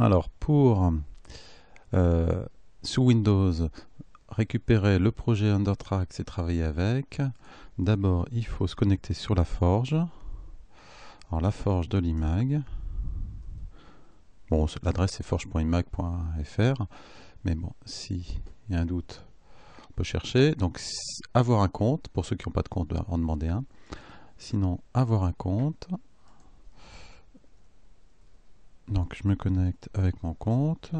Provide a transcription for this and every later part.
Alors, pour euh, sous Windows, récupérer le projet Undertrax et travailler avec, d'abord il faut se connecter sur la forge. Alors la forge de l'imag. Bon, l'adresse c'est forge.imag.fr, mais bon, si il y a un doute, on peut chercher. Donc avoir un compte, pour ceux qui n'ont pas de compte, en demander un. Sinon, avoir un compte. Donc je me connecte avec mon compte.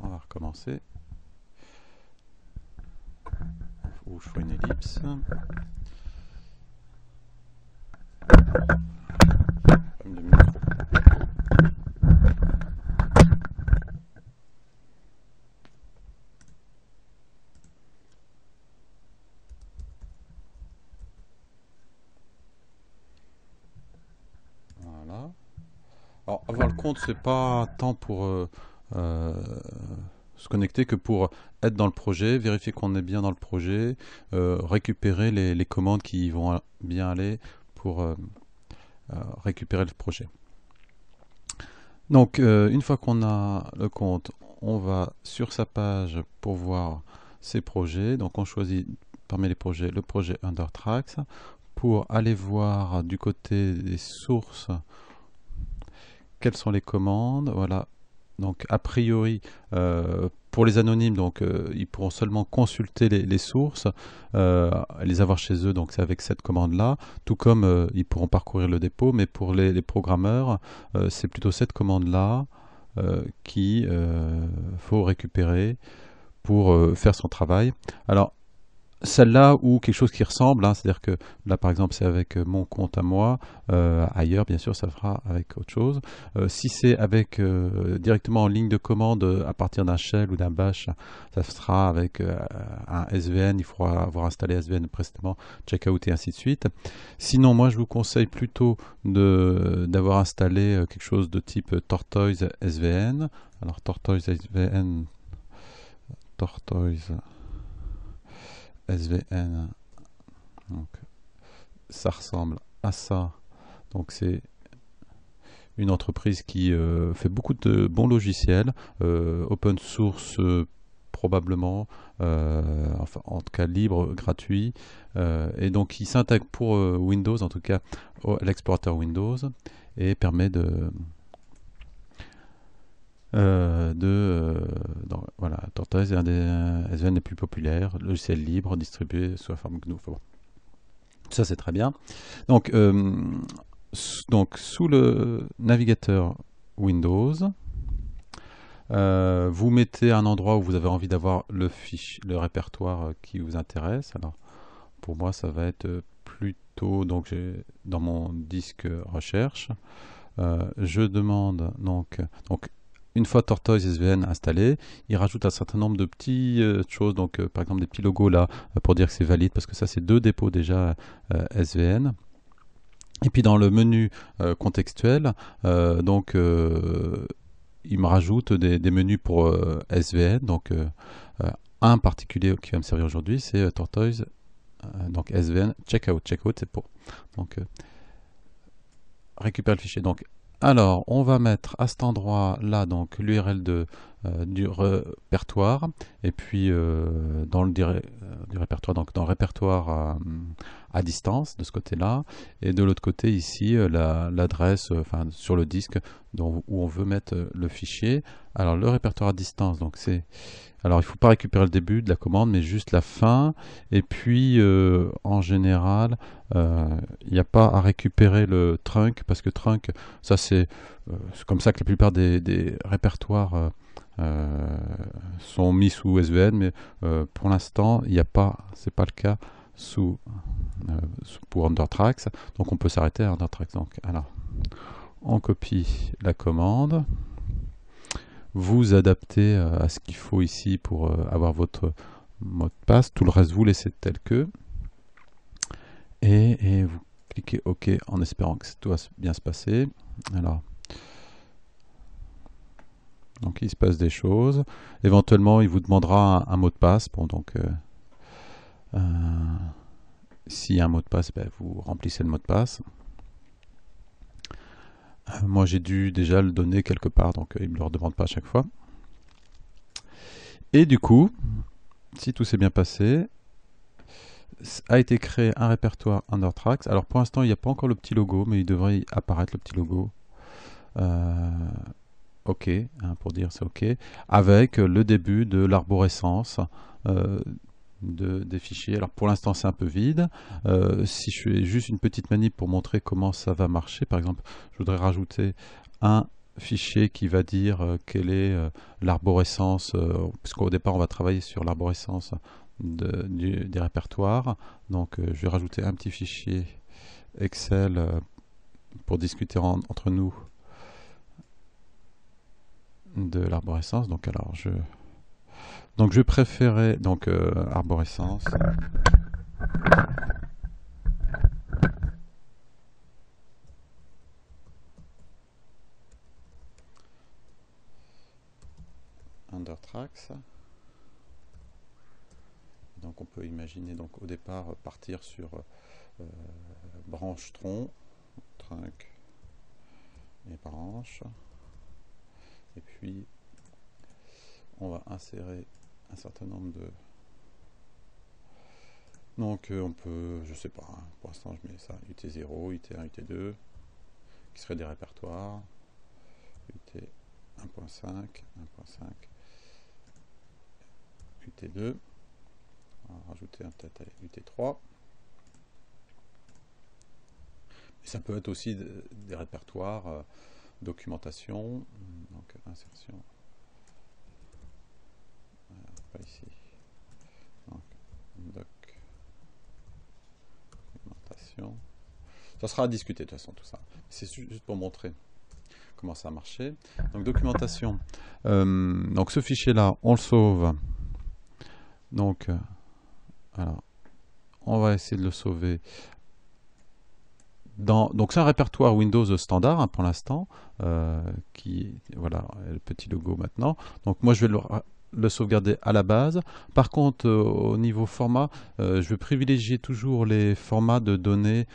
On va recommencer. Ou je fais une ellipse. Compte, c'est pas tant pour euh, euh, se connecter que pour être dans le projet, vérifier qu'on est bien dans le projet, euh, récupérer les, commandes qui vont bien aller pour récupérer le projet. Donc, une fois qu'on a le compte, on va sur sa page pour voir ses projets. Donc, on choisit parmi les projets le projet Undertracks pour aller voir du côté des sources quelles sont les commandes. Voilà. Donc a priori, euh, pour les anonymes, donc euh, ils pourront seulement consulter les, sources, euh, les avoir chez eux. Donc c'est avec cette commande-là. Tout comme ils pourront parcourir le dépôt, mais pour les, les programmeurs, c'est plutôt cette commande-là qui faut récupérer pour faire son travail. Alors celle-là ou quelque chose qui ressemble, hein, c'est-à-dire que là par exemple c'est avec euh, mon compte à moi, euh, ailleurs bien sûr ça fera avec autre chose. Euh, si c'est avec directement en ligne de commande à partir d'un shell ou d'un bash, ça sera avec un SVN, il faudra avoir installé SVN précédemment, checkout et ainsi de suite. Sinon moi je vous conseille plutôt d'avoir installé quelque chose de type Tortoise SVN. Alors Tortoise SVN, Tortoise SVN. Donc, ça ressemble à ça. Donc c'est une entreprise qui euh, fait beaucoup de bons logiciels, euh, open source euh, probablement, en tout cas libre, gratuit, et donc il s'intègre pour Windows, en tout cas l'explorateur Windows, et permet de euh, de euh, voilà Tortoise est un des SVN les plus populaires logiciel libre distribué sous la forme GNU. Ça c'est très bien. Donc euh, sous le navigateur Windows vous mettez un endroit où vous avez envie d'avoir le fichier le répertoire qui vous intéresse. Alors pour moi ça va être plutôt donc dans mon disque recherche je demande donc une fois Tortoise SVN installé, il rajoute un certain nombre de petites euh, choses, donc euh, par exemple des petits logos là euh, pour dire que c'est valide, parce que ça c'est deux dépôts déjà SVN. Et puis dans le menu contextuel, donc il me rajoute des, menus pour SVN, donc un particulier qui va me servir aujourd'hui, c'est Tortoise, donc SVN checkout. Checkout c'est pour donc récupérer le fichier. Alors, on va mettre à cet endroit-là donc l'URL euh, du répertoire et puis euh, dans le euh, du répertoire donc dans le répertoire à, distance de ce côté-là et de l'autre côté ici l'adresse enfin sur le disque où on veut mettre le fichier. Alors le répertoire à distance donc c'est alors il faut pas récupérer le début de la commande, mais juste la fin. Et puis euh, en général, euh, il n'y a pas à récupérer le trunk, parce que trunk, ça c'est euh, comme ça que la plupart des, répertoires sont mis sous SVN, mais pour l'instant, il n'y a pas, c'est pas le cas sous, pour Undertracks. Donc on peut s'arrêter à Undertracks. Donc alors, on copie la commande vous adaptez euh, à ce qu'il faut ici pour euh, avoir votre mot de passe. Tout le reste, vous laissez tel que. Et, vous cliquez OK en espérant que tout va bien se passer. Alors, Donc il se passe des choses. Éventuellement, il vous demandera un, mot de passe. Bon, donc euh, euh, s'il y a un mot de passe, ben, vous remplissez le mot de passe. Euh, moi, j'ai dû déjà le donner quelque part, donc il ne me le redemande pas à chaque fois. Et du coup, si tout s'est bien passé, a été créé un répertoire Undertracks. Alors pour l'instant, il n'y a pas encore le petit logo, mais il devrait apparaître le petit logo. OK, hein, pour dire c'est OK, avec le début de l'arborescence euh, de, des fichiers. Alors pour l'instant c'est un peu vide. Euh, si je fais juste une petite manip pour montrer comment ça va marcher, par exemple, je voudrais rajouter un fichier qui va dire euh, quelle est l'arborescence, puisqu'au départ on va travailler sur l'arborescence des répertoires. Donc je vais rajouter un petit fichier Excel pour discuter entre nous de l'arborescence. Donc alors je donc je préférais donc euh, arborescence. Undertracks. Donc on peut imaginer donc au départ partir sur euh, branche tronc, trunk et branche et puis on va insérer un certain nombre de donc euh, on peut je sais pas hein, pour l'instant je mets ça UT0 UT1 UT2 qui seraient des répertoires. UT 1.5 1.5 UT2 on va rajouter un peut-être UT3 ça peut être aussi des répertoires euh, documentation, donc insertion, pas ici, donc documentation. Ça sera à discuter de toute façon tout ça. C'est juste pour montrer comment ça a marché. Donc documentation. Euh, donc ce fichier là, on le sauve. Donc euh, alors, on va essayer de le sauver donc c'est un répertoire Windows standard hein, pour l'instant, euh, qui voilà le petit logo maintenant. Donc moi je vais le, sauvegarder à la base. Par contre euh, au niveau format, euh, je vais privilégier toujours les formats de données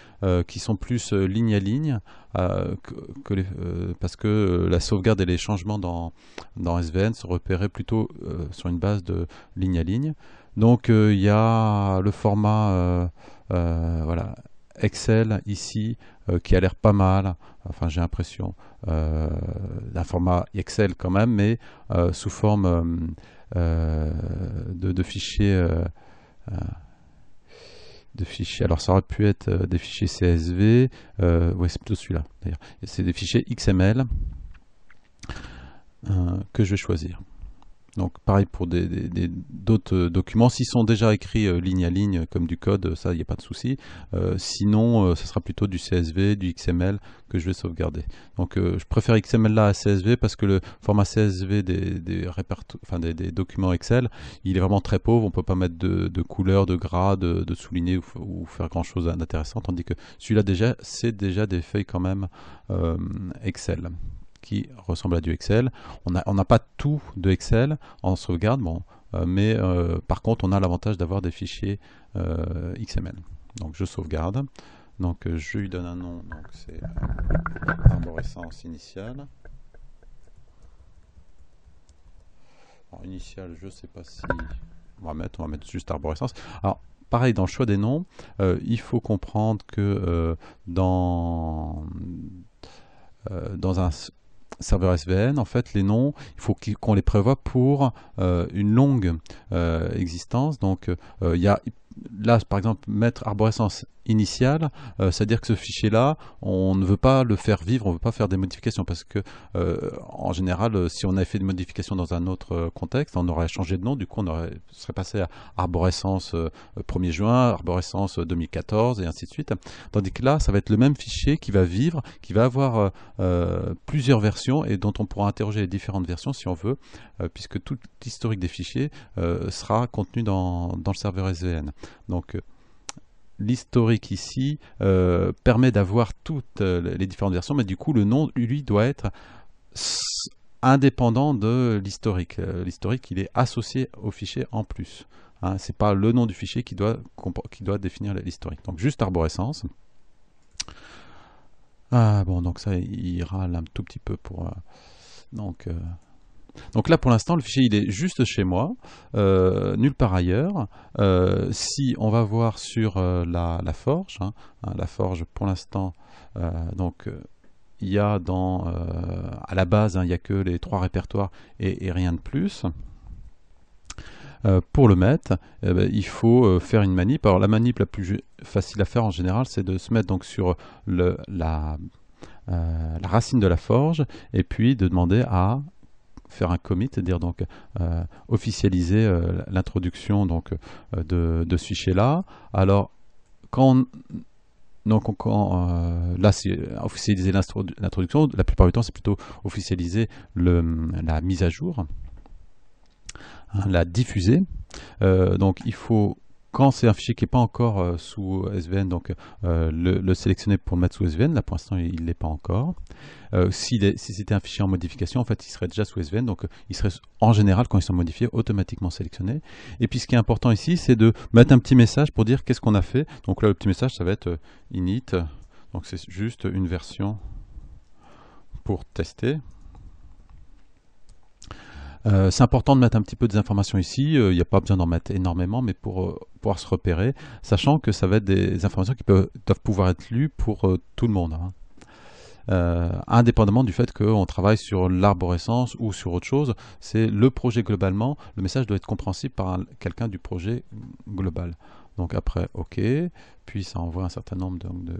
qui sont plus ligne à ligne, parce que la sauvegarde et les changements dans, dans SVN sont repérés plutôt sur une base de ligne à ligne. Donc il y a le format voilà Excel ici euh, qui a l'air pas mal, enfin j'ai l'impression, euh, d'un format Excel quand même, mais euh, sous forme de, fichiers de fichiers. Alors ça aurait pu être des fichiers CSV, ouais c'est plutôt celui-là d'ailleurs. C'est des fichiers XML que je vais choisir. Donc pareil pour d'autres euh, documents. S'ils sont déjà écrits euh, ligne à ligne comme du code, ça, il n'y a pas de souci. Euh, sinon, ce sera plutôt du CSV, du XML que je vais sauvegarder. Donc je préfère XML là à CSV parce que le format CSV des, documents Excel, il est vraiment très pauvre. On ne peut pas mettre de, de couleur, de gras, de, souligner ou, faire grand chose d'intéressant. Tandis que celui-là déjà, c'est déjà des feuilles quand même Excel qui ressemble à du Excel. On n'a on pas tout de Excel en sauvegarde, bon, euh, mais euh, par contre on a l'avantage d'avoir des fichiers euh, XML. Donc je sauvegarde. Donc je lui donne un nom, donc c'est arborescence initiale. initial, je sais pas si on va mettre, on va mettre juste arborescence. Alors pareil dans le choix des noms, il faut comprendre que dans dans un serveur SVN, en fait, les noms, il faut qu'on les prévoit pour euh, une longue euh, existence. Donc, euh, il y a là, par exemple, mettre arborescence initiale, euh, c'est-à-dire que ce fichier-là, on ne veut pas le faire vivre, on ne veut pas faire des modifications, parce que euh, en général, euh, si on avait fait des modifications dans un autre contexte, on aurait changé de nom, du coup on aurait, serait passé à arborescence 1er juin, arborescence 2014, et ainsi de suite. Tandis que là, ça va être le même fichier qui va vivre, qui va avoir plusieurs versions, et dont on pourra interroger les différentes versions si on veut, puisque tout l'historique des fichiers sera contenu dans, dans le serveur SVN. Donc l'historique ici euh, permet d'avoir toutes euh, les différentes versions, mais du coup le nom lui doit être indépendant de l'historique. l'historique, il est associé au fichier en plus. Hein, c'est pas le nom du fichier qui doit, qui doit définir l'historique. Donc juste arborescence. Ah bon, donc ça, il râle un tout petit peu pour... donc... Donc là, pour l'instant, le fichier il est juste chez moi, euh, nulle part ailleurs. Euh, si on va voir sur euh, la, forge, hein, hein, la forge pour l'instant, donc il y a dans, à la base, hein, il n'y a que les trois répertoires et, rien de plus. pour le mettre, eh ben, il faut faire une manip. Alors la manip la plus facile à faire en général, c'est de se mettre donc sur le, la, la racine de la forge et puis de demander à faire un commit, c'est-à-dire donc euh, officialiser euh, l'introduction donc euh, de, de, ce fichier-là. Alors quand donc quand là c'est officialiser l'introduction, la plupart du temps c'est plutôt officialiser le, la mise à jour, hein, la diffuser. donc il faut quand c'est un fichier qui n'est pas encore euh, sous SVN, donc euh, le, sélectionner pour le mettre sous SVN. Là, pour l'instant, il ne l'est pas encore. Euh, si, c'était un fichier en modification, en fait, il serait déjà sous SVN. Donc, il serait en général, quand ils sont modifiés, automatiquement sélectionné. Et puis, ce qui est important ici, c'est de mettre un petit message pour dire qu'est-ce qu'on a fait. Donc là, le petit message, ça va être init. Donc, c'est juste une version pour tester. Euh, c'est important de mettre un petit peu des informations ici, euh, il n'y a pas besoin d'en mettre énormément, mais pour euh, pouvoir se repérer, sachant que ça va être des informations qui peuvent, doivent pouvoir être lues pour tout le monde. Hein. indépendamment du fait qu'on travaille sur l'arborescence ou sur autre chose, c'est le projet globalement, le message doit être compréhensible par quelqu'un du projet global. Donc après, OK, puis ça envoie un certain nombre de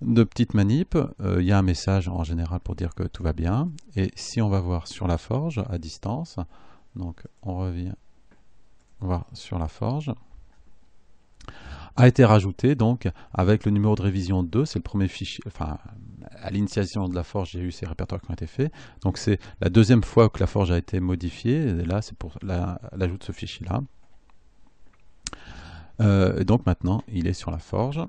petites manips, euh, il y a un message en général pour dire que tout va bien. Et si on va voir sur la forge à distance, donc on revient voir sur la forge, a été rajouté donc avec le numéro de révision 2, c'est le premier fichier, enfin à l'initiation de la forge, j'ai eu ces répertoires qui ont été faits. Donc c'est la deuxième fois que la forge a été modifiée, et là c'est pour l'ajout de ce fichier-là. Euh, donc maintenant, il est sur la forge.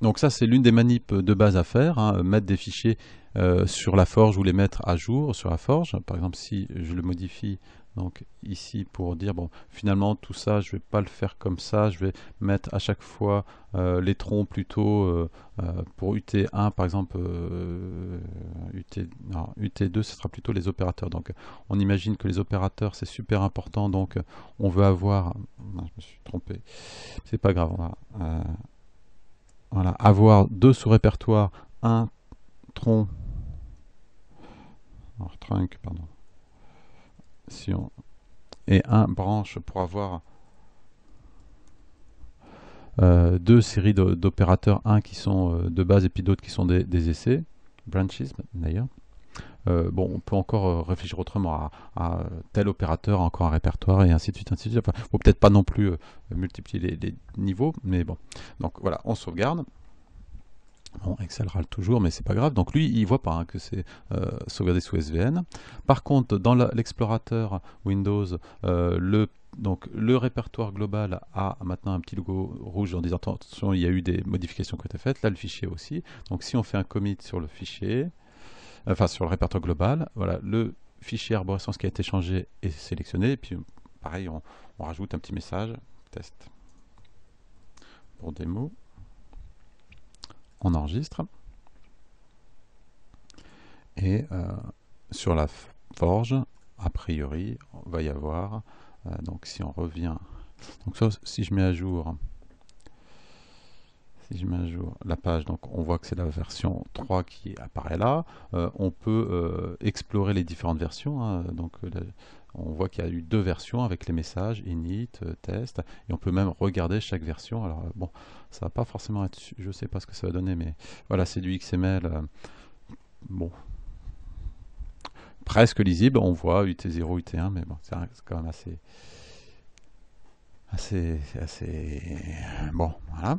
Donc ça, c'est l'une des manips de base à faire, hein, mettre des fichiers euh, sur la forge ou les mettre à jour sur la forge. Par exemple, si je le modifie donc ici pour dire, bon, finalement, tout ça, je ne vais pas le faire comme ça, je vais mettre à chaque fois euh, les troncs plutôt euh, pour UT1, par exemple, UT, UT2, ce sera plutôt les opérateurs. Donc on imagine que les opérateurs, c'est super important, donc on veut avoir, non, je me suis trompé, c'est pas grave, on va voilà, avoir deux sous-répertoires, un tronc, pardon, et un branche pour avoir euh, deux séries d'opérateurs, un qui sont euh, de base et puis d'autres qui sont des, essais, branches d'ailleurs. Euh, bon, on peut encore réfléchir autrement à, tel opérateur, encore un répertoire et ainsi de suite, ainsi de suite. Enfin, peut-être pas non plus multiplier les, niveaux, mais bon. Donc voilà, on sauvegarde. Bon, Excel râle toujours, mais c'est pas grave. Donc lui, il voit pas hein, que c'est euh, sauvegardé sous SVN. Par contre, dans l'explorateur Windows, euh, le donc le répertoire global a maintenant un petit logo rouge en disant attention, il y a eu des modifications qui ont été faites. Là, le fichier aussi. Donc si on fait un commit sur le fichier, enfin sur le répertoire global, voilà, le fichier arborescence qui a été changé est sélectionné. Et puis pareil, on, on rajoute un petit message test pour démo on enregistre. Et euh, sur la forge, a priori, on va y avoir, euh, donc si on revient, donc si je mets à jour, si je mets la page, donc on voit que c'est la version 3 qui apparaît là. Euh, on peut explorer les différentes versions, hein. donc on voit qu'il y a eu deux versions avec les messages init, euh, test, et on peut même regarder chaque version. Alors euh, bon, ça va pas forcément être, je sais pas ce que ça va donner, mais voilà, c'est du XML. Euh, bon, presque lisible. On voit UT0, UT1, mais bon, c'est quand même assez, assez, assez bon. Voilà.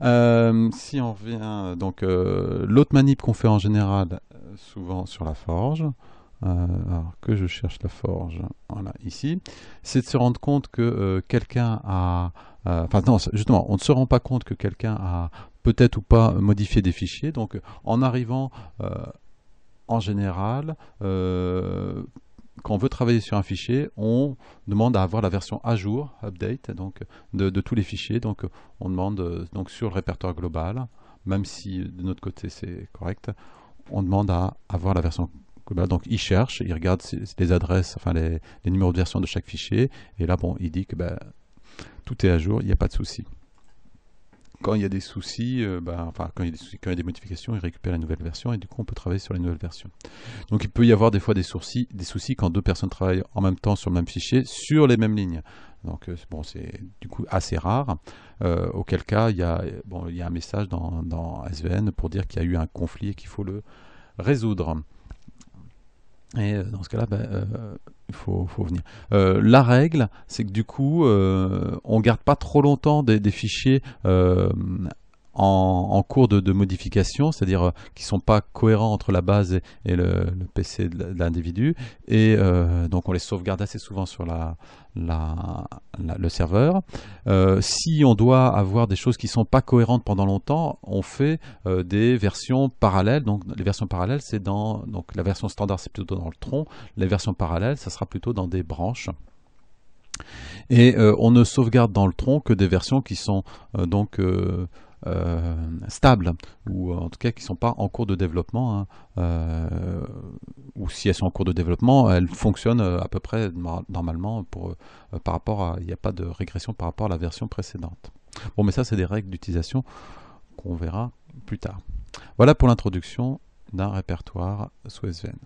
Si on revient, donc l'autre manip qu'on fait en général, souvent sur la forge, euh, alors que je cherche la forge, voilà, ici, c'est de se rendre compte que euh, quelqu'un a... Euh, enfin non, justement, on ne se rend pas compte que quelqu'un a peut-être ou pas modifié des fichiers. Donc en arrivant en général, quand on veut travailler sur un fichier, on demande à avoir la version à jour, update, donc de, tous les fichiers. Donc on demande donc sur le répertoire global, même si de notre côté c'est correct, on demande à avoir la version globale. Donc il cherche, il regarde les adresses, enfin les, numéros de version de chaque fichier, et là bon, il dit que ben, tout est à jour, il n'y a pas de souci quand il y a des soucis, euh, bah, quand il y a des soucis, quand il y a des modifications, il récupère la nouvelle version et du coup on peut travailler sur la nouvelle version. Donc il peut y avoir des fois des soucis, quand deux personnes travaillent en même temps sur le même fichier sur les mêmes lignes. Donc euh, c'est du coup assez rare. Euh, auquel cas il y a un message dans SVN pour dire qu'il y a eu un conflit et qu'il faut le résoudre. Et dans ce cas-là, ben, il faut, venir. Euh, la règle, c'est que du coup, euh, on garde pas trop longtemps des, fichiers en, cours de, modification, c'est-à-dire euh, qui sont pas cohérents entre la base et, le, PC de l'individu, et euh, donc on les sauvegarde assez souvent sur le serveur. Euh, si on doit avoir des choses qui sont pas cohérentes pendant longtemps, on fait des versions parallèles. Donc les versions parallèles, c'est dans donc la version standard, c'est plutôt dans le tronc. Les versions parallèles, ça sera plutôt dans des branches. Et on ne sauvegarde dans le tronc que des versions qui sont donc euh, stables, ou en tout cas qui ne sont pas en cours de développement, hein. euh, ou si elles sont en cours de développement, elles fonctionnent euh, à peu près normalement pour, par rapport il n'y a pas de régression par rapport à la version précédente. Bon, mais ça, c'est des règles d'utilisation qu'on verra plus tard. Voilà pour l'introduction d'un répertoire sous SVN.